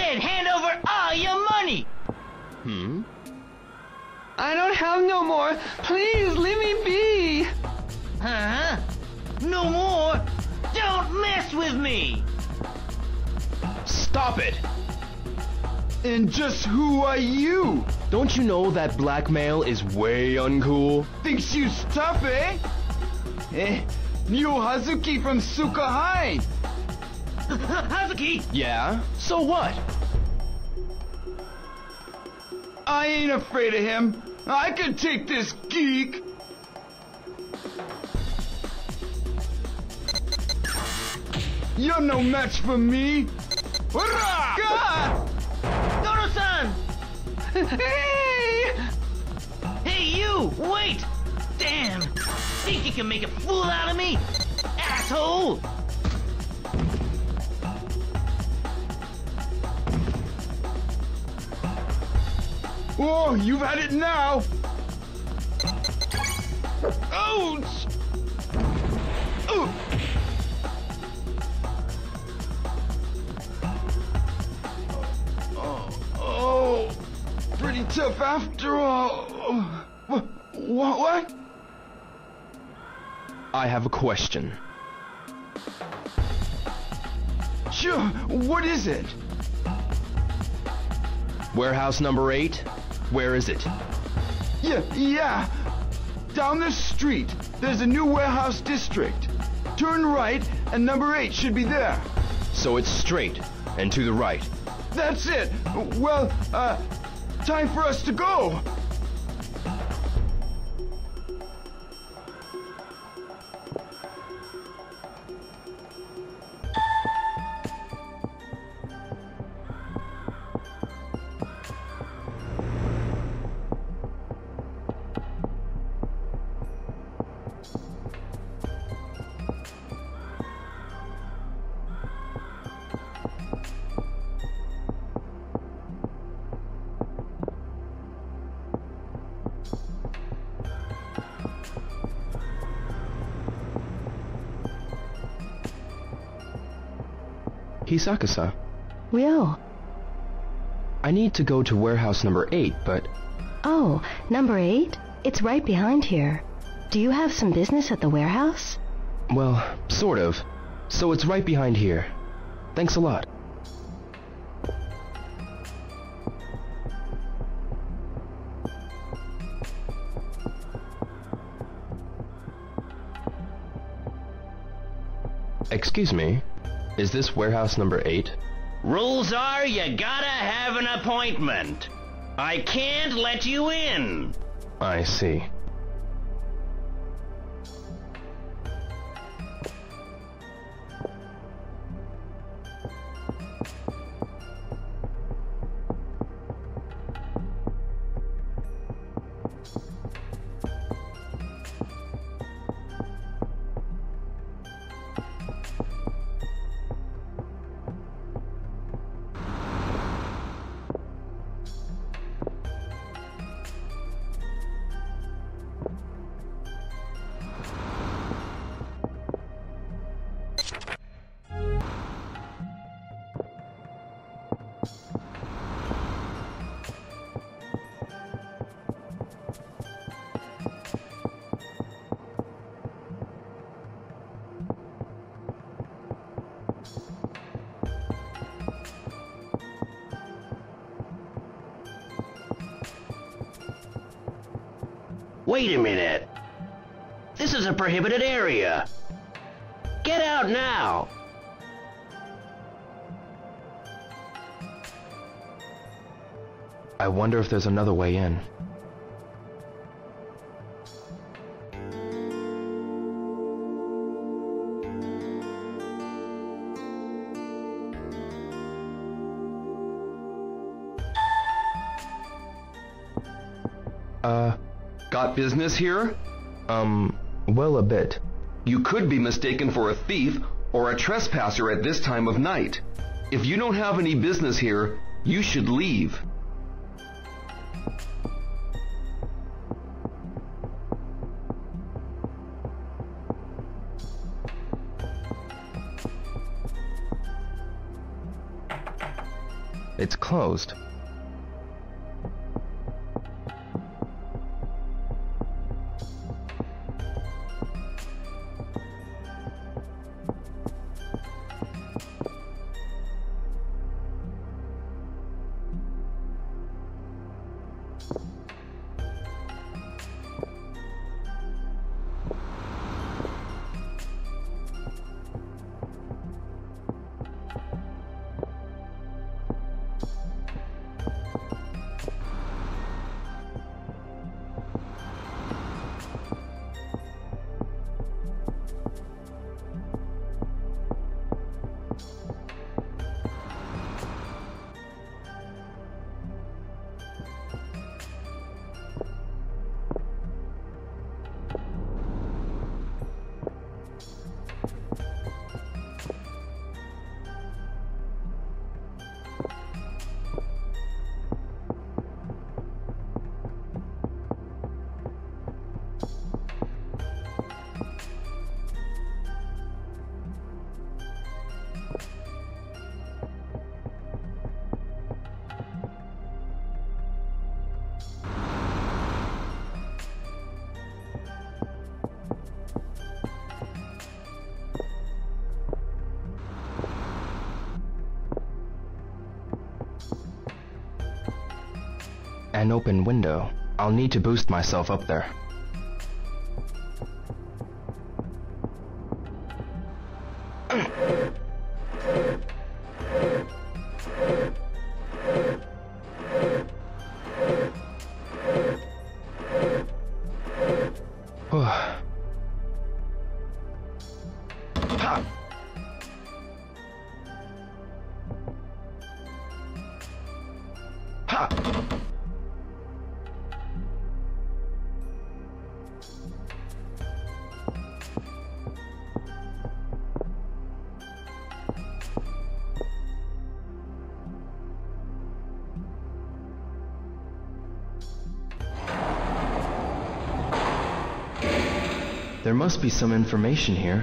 said hand over all your money. Hmm? I don't have no more. Please leave me be. Huh? No more? Don't mess with me. Stop it! And just who are you? Don't you know that blackmail is way uncool? Thinks you tough, eh? Eh, you Hazuki from Suka High. Hazuki, Yeah? So what? I ain't afraid of him. I can take this geek. You're no match for me. Hurrah! God! Dodo-san! Hey! Hey, you! Wait! Damn! Think you can make a fool out of me? Asshole! Oh, you've had it now. Ouch! Oh! Oh, oh, pretty tough after all. What? What? what? I have a question. Sure. What is it? Warehouse number eight? Where is it? Yeah, yeah. Down the street, there's a new warehouse district. Turn right, and number eight should be there. So it's straight and to the right. That's it. Well, uh, time for us to go. Hisaka-san, Will. I need to go to warehouse number eight, but Oh, number eight? It's right behind here. Do you have some business at the warehouse? well, sort of. So it's right behind here. Thanks a lot. Excuse me, is this warehouse number eight? Rules are you gotta have an appointment. I can't let you in. I see. Wait a minute. This is a prohibited area. Get out now. I wonder if there's another way in. Uh, Got business here? um, well, a bit. You could be mistaken for a thief or a trespasser at this time of night. If you don't have any business here, you should leave. It's closed. An open window. I'll need to boost myself up there. There must be some information here.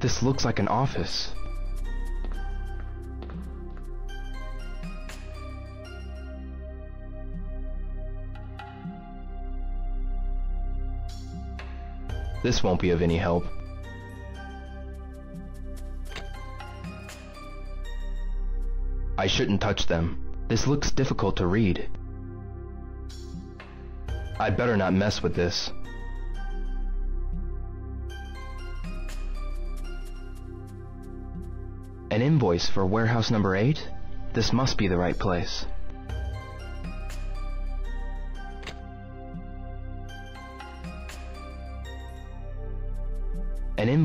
This looks like an office. This won't be of any help. I shouldn't touch them. This looks difficult to read. I'd better not mess with this. An invoice for warehouse number 8? This must be the right place.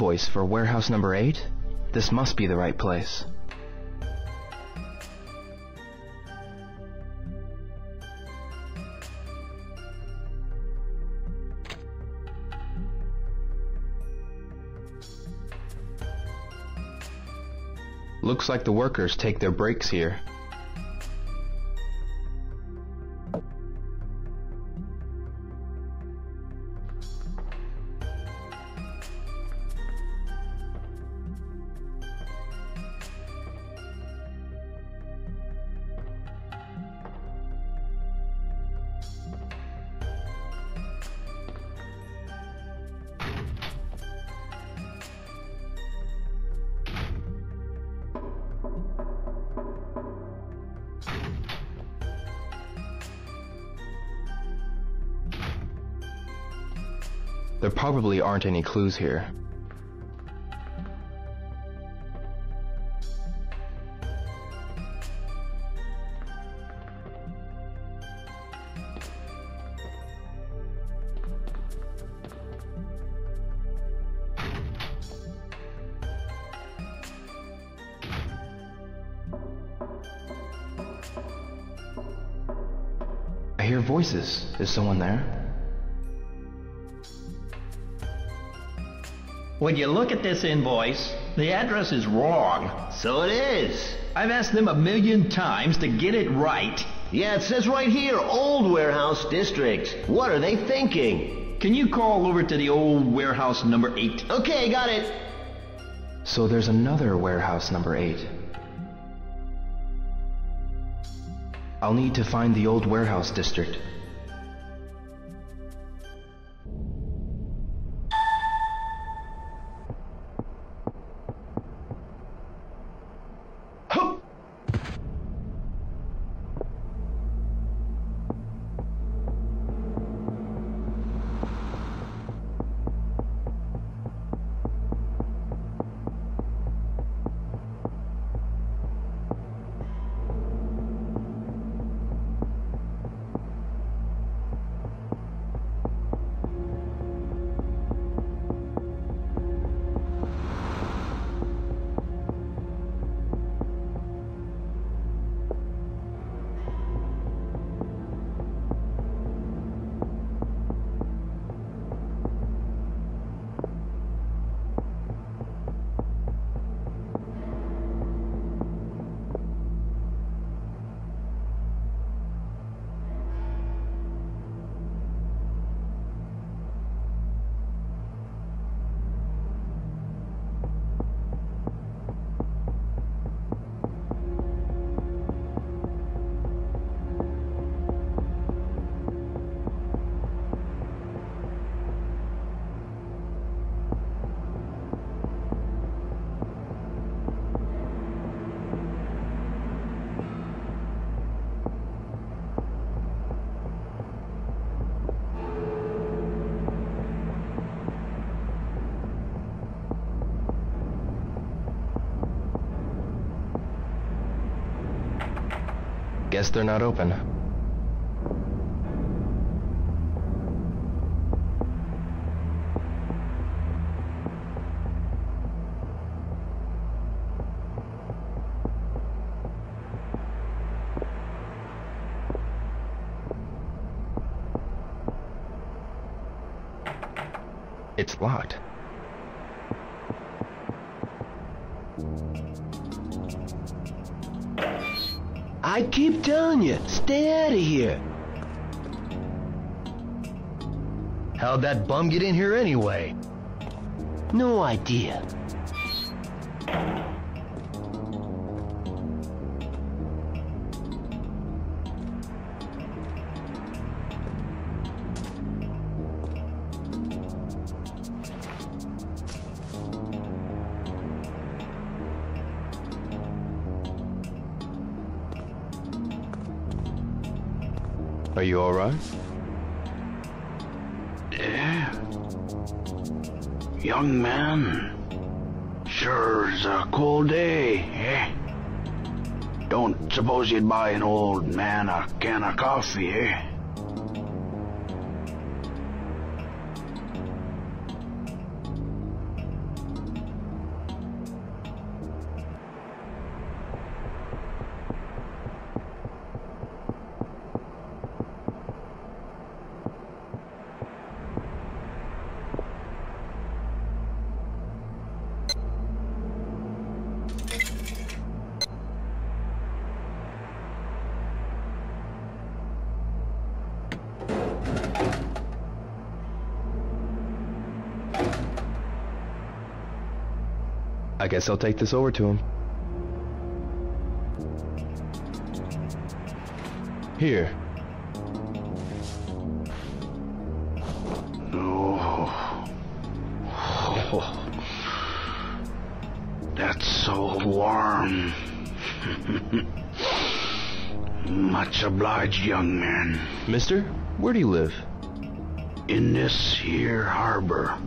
Invoice for warehouse number 8? This must be the right place. Looks like the workers take their breaks here. There probably aren't any clues here. I hear voices. Is someone there? Would you look at this invoice The address is wrong. So it is. I've asked them a million times to get it right. Yeah, it says right here, Old Warehouse District. What are they thinking? Can you call over to the old warehouse number 8? Okay, got it. So there's another warehouse number 8. I'll need to find the old warehouse district. Guess they're not open. It's locked. I keep telling you, stay out of here. How'd that bum get in here anyway? No idea. Are you alright? Yeah. Young man. Sure's a cold day, eh? Don't suppose you'd buy an old man a can of coffee, eh? I guess I'll take this over to him. Here. Oh. oh. That's so warm. Much obliged, young man. Mister, where do you live? In this here harbor.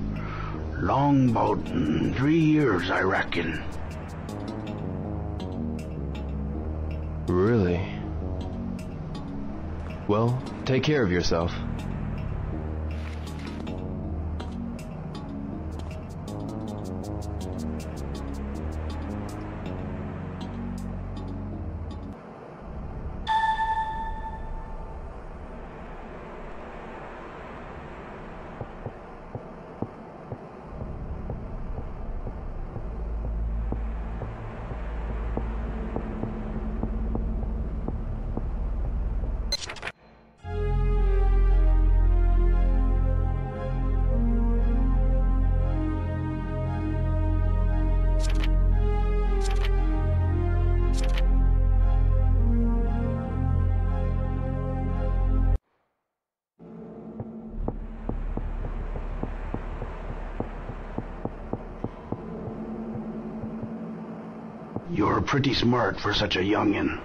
Long about mm, three years, I reckon. Really? Well, take care of yourself. Pretty smart for such a youngin'.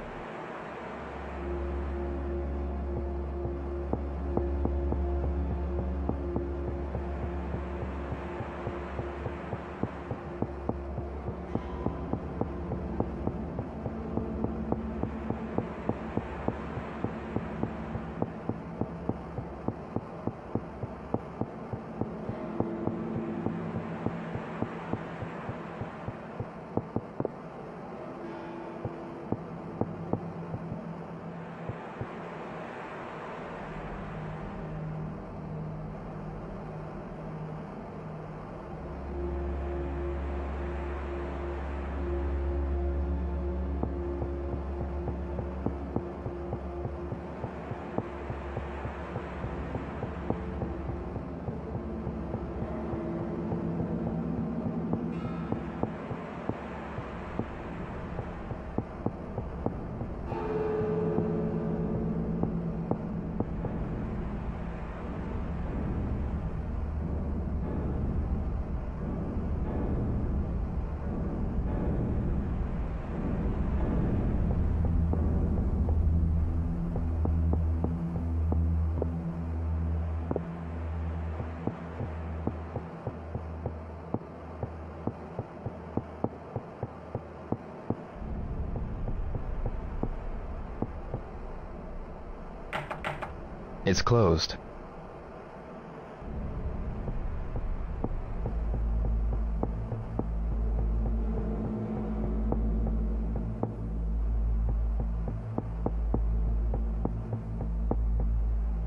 It's closed.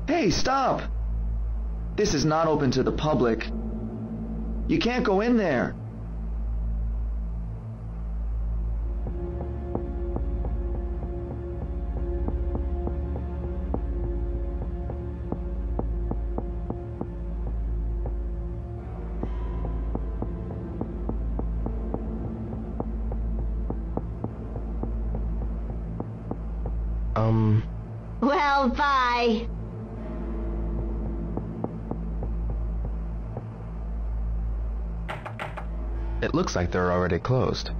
Hey, stop! This is not open to the public. You can't go in there. Um, Well, bye. it looks like they're already closed.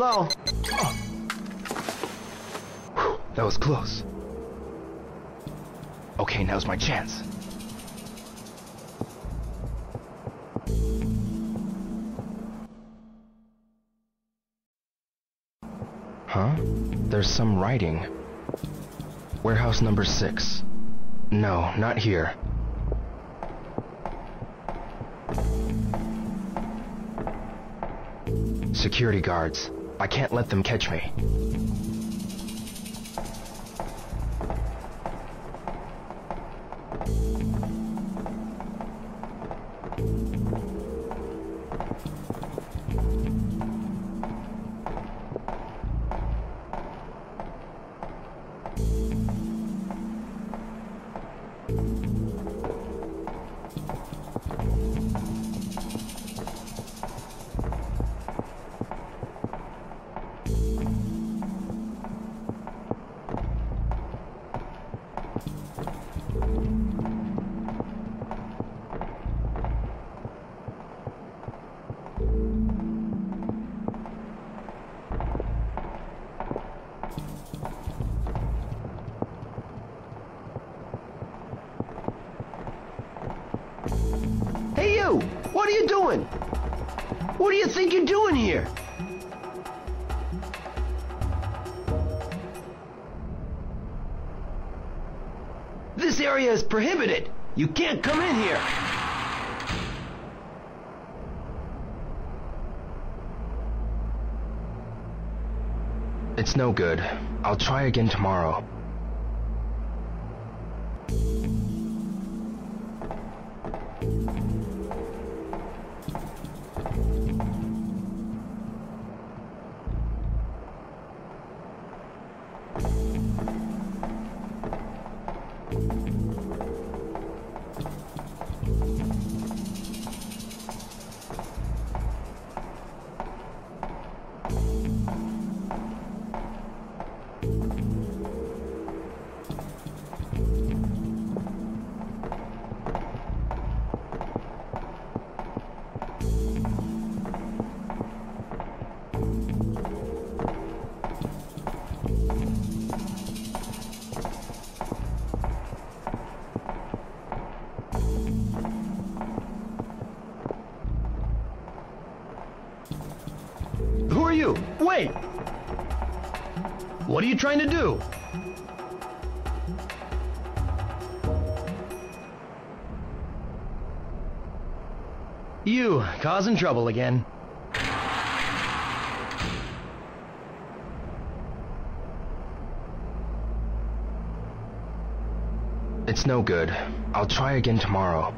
That was close. Okay, now's my chance. Huh? There's some writing. Warehouse number six. No, not here. Security guards. I can't let them catch me. Think you're doing here? This area is prohibited. You can't come in here. It's no good. I'll try again tomorrow. Wait! What are you trying to do? You, causing trouble again. It's no good. I'll try again tomorrow.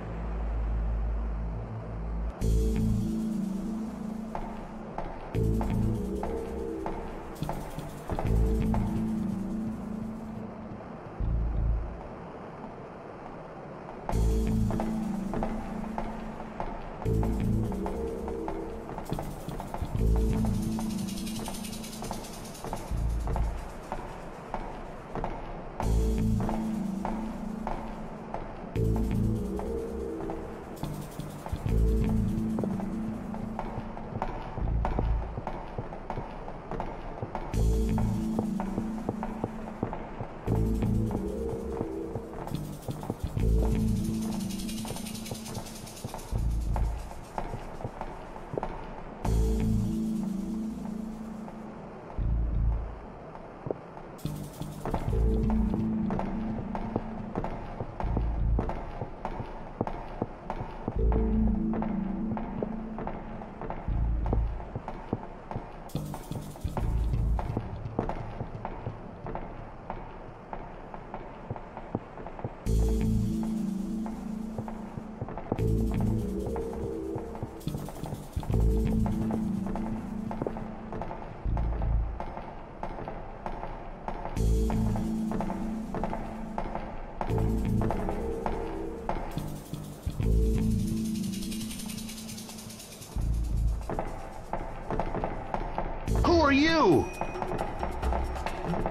Who are you?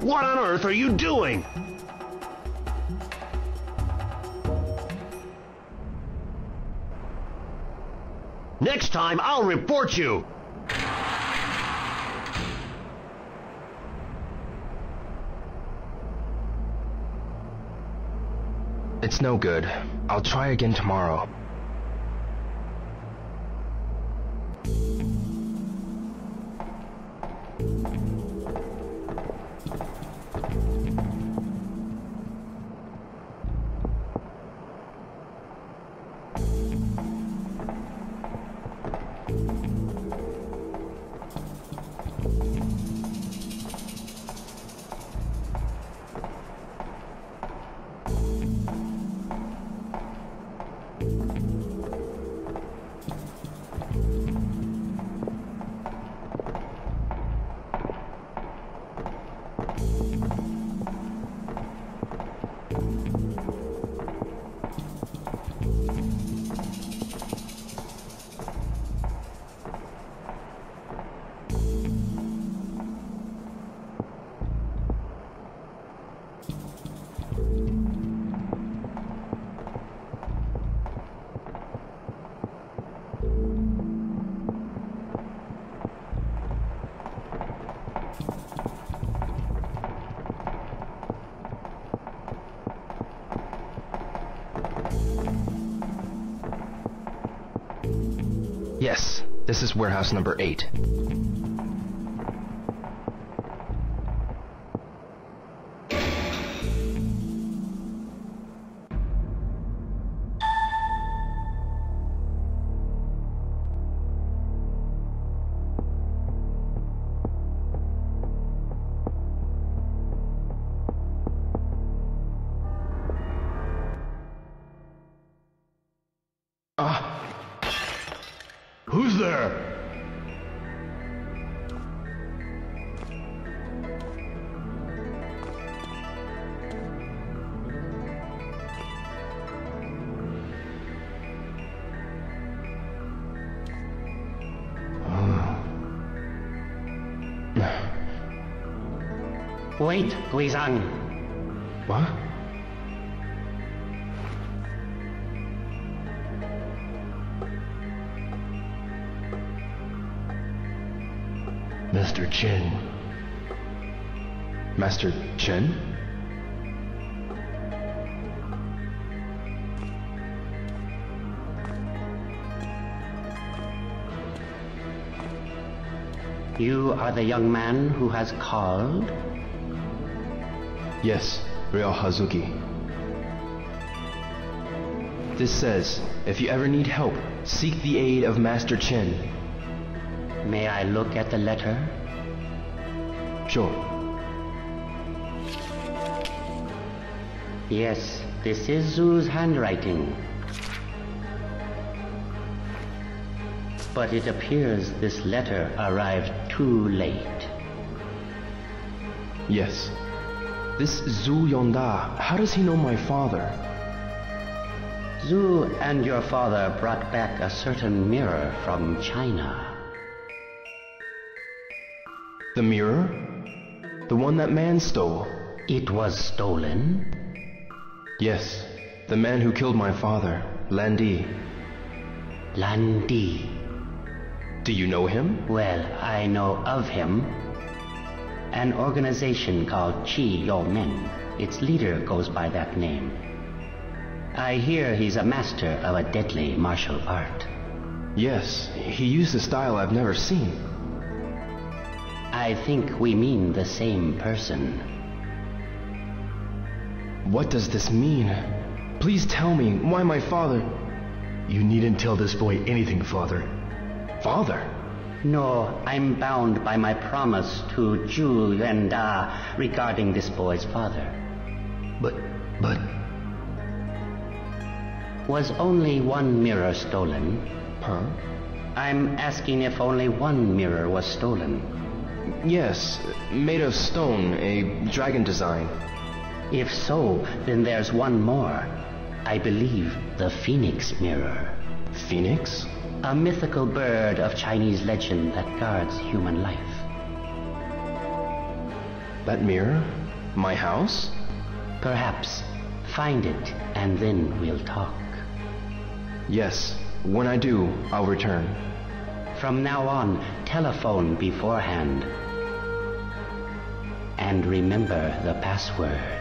What on earth are you doing? Next time, I'll report you! It's no good. I'll try again tomorrow. Yes, this is warehouse number 8. Wait, Guizhang. What? Mr. Chen. Master Chen? You are the young man who has called? Yes, Ryo Hazuki. This says, if you ever need help, seek the aid of Master Chen. May I look at the letter? Sure. Yes, this is Zhu's handwriting. But it appears this letter arrived too late. Yes. This Zhu Yuanda, how does he know my father? Zhu and your father brought back a certain mirror from China. The mirror? The one that man stole? It was stolen? Yes. The man who killed my father, Lan Di. Landi. Do you know him? Well, I know of him. An organization called Chiyoumen. Its leader goes by that name. I hear he's a master of a deadly martial art. Yes, he used a style I've never seen. I think we mean the same person. What does this mean? Please tell me why my father. You needn't tell this boy anything, father. Father? No, I'm bound by my promise to Zhu Yuanda uh, regarding this boy's father. But, but. Was only one mirror stolen? Huh? I'm asking if only one mirror was stolen. Yes, made of stone, a dragon design. If so, then there's one more. I believe the Phoenix Mirror. Phoenix? A mythical bird of Chinese legend that guards human life. That mirror? My house? Perhaps. Find it, and then we'll talk. Yes. When I do, I'll return. From now on, telephone beforehand. And remember the password.